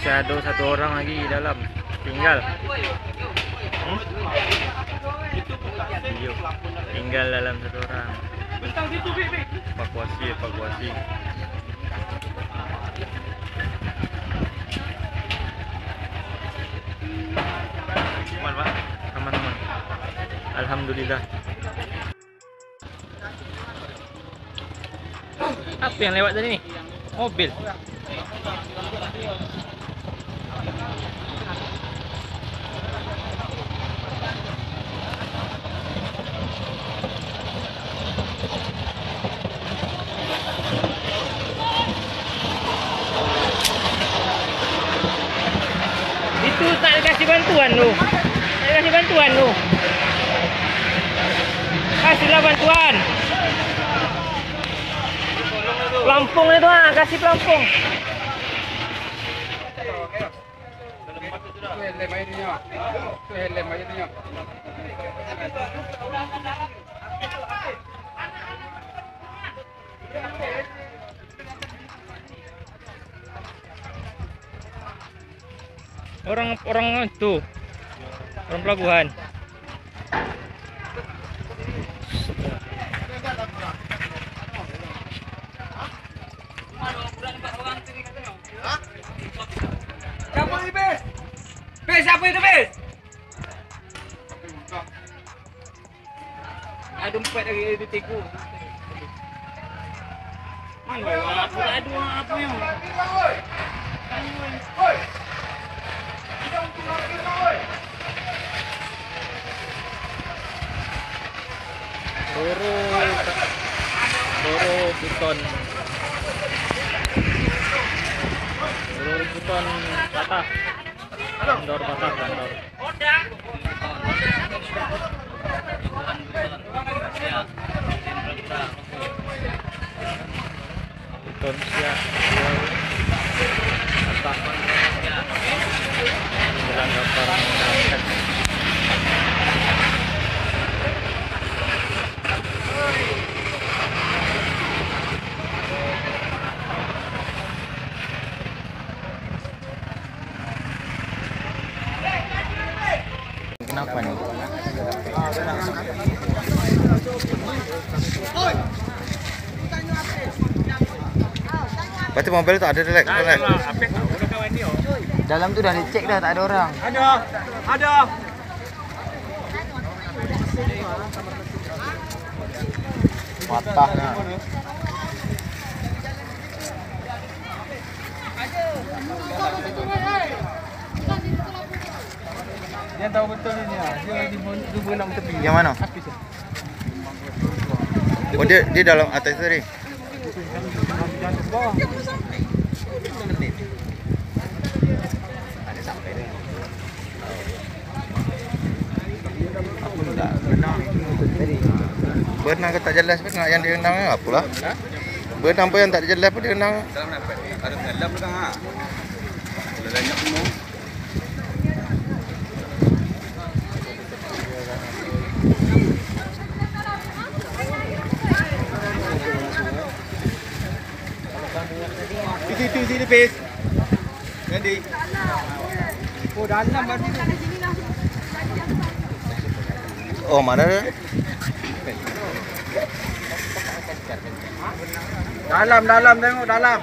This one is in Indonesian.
Masih ada satu orang lagi di dalam. Tinggal. Hmm? Tinggal dalam satu orang. Evakuasi, evakuasi. Aman, Pak? Aman, aman. Alhamdulillah. Apa yang lewat tadi nih? Mobil. Tak dikasih bantuan lu. Tak dikasih bantuan lu. Kasihlah bantuan. Pelampung itu ah, kasih pelampung. Orang orang itu orang pelabuhan. Bis, siapa itu, Bis? Ada empat lagi di tiku. Mana apa? Ada apa yang? Doro Doro Buton Doro Buton patah. Kendor patah kendor Kenapa nih? Berarti mobil tak ada delek, delek. Dalam tuh udah dicek dah tak ada orang. Ada, ada. Patah. Dia tahu betul ini ya. Dia di di benang tepi. Yang mana? Oh dia dia dalam atas tadi. Berenang ke tak jelas pun yang direnang apa lah? Berenang apa yang tak jelas pun direnang. Ada dalam belakang ah. Ada banyak semua. Itu itu sini Pis. Nanti. Oh dalam baru. Oh mana dia? Dalam dalam tengok dalam.